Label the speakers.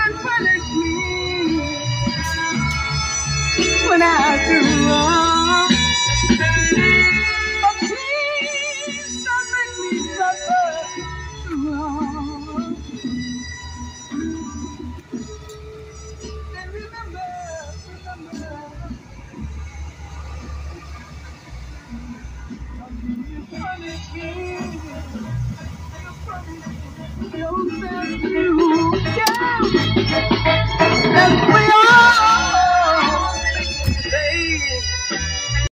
Speaker 1: can punish me when I do wrong. But please don't make me suffer wrong. And remember, remember, you punish me. You punish yourself.